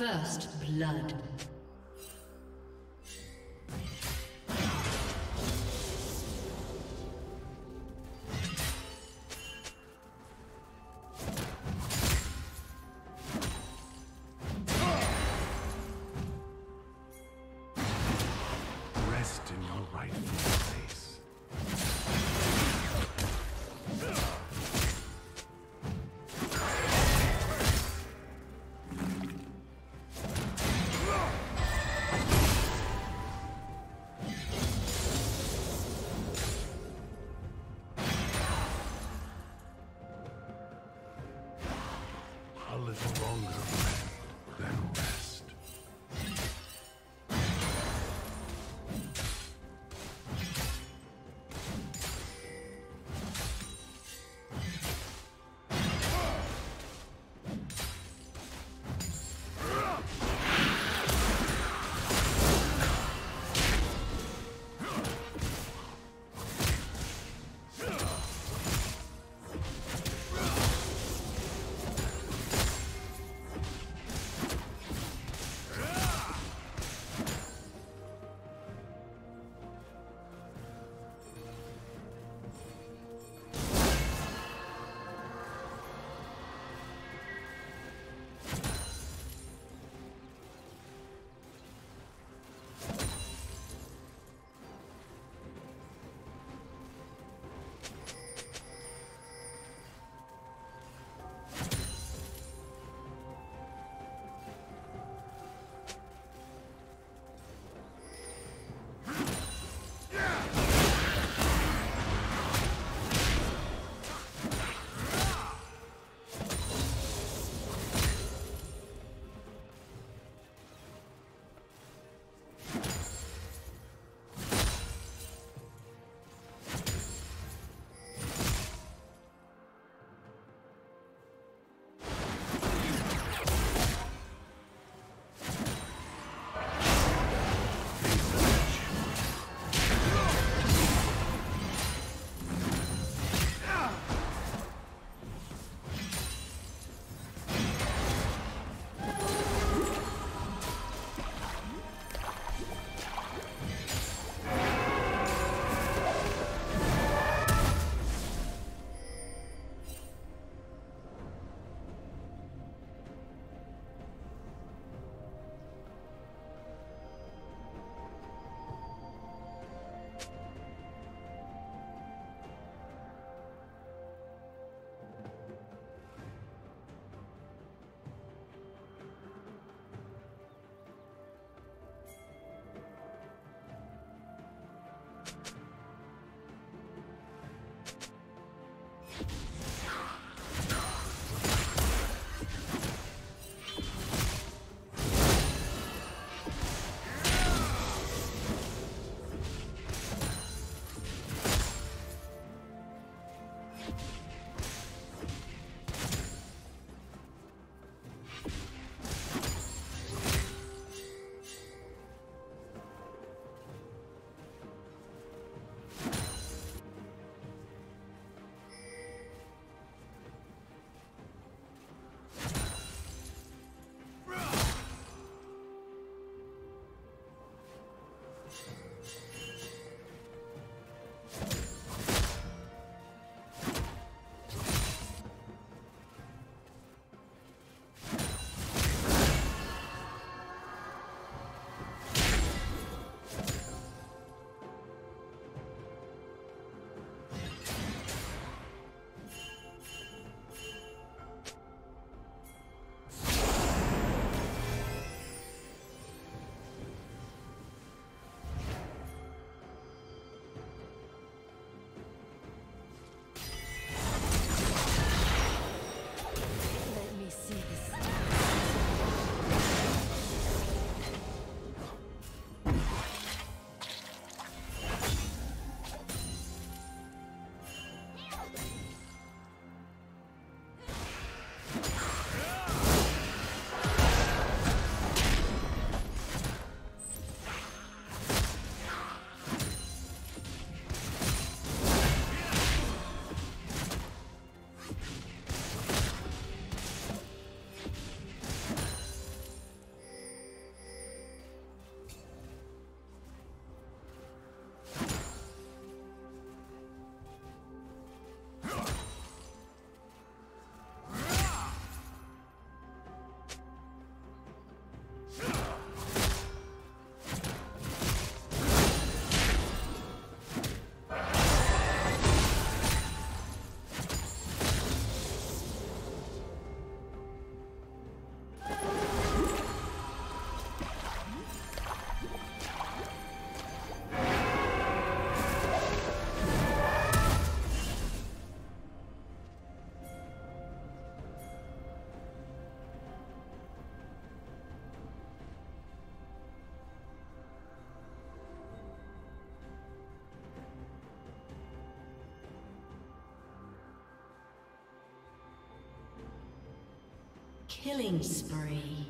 First blood. Rest in your right Killing spree.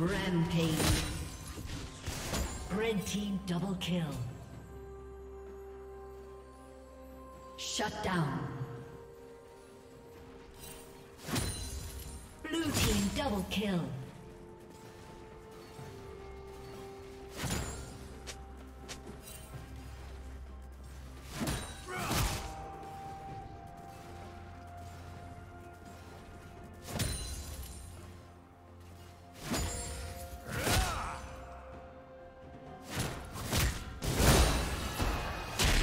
Rampage. Red team double kill. Shut down. Blue team double kill.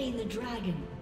Slain the dragon.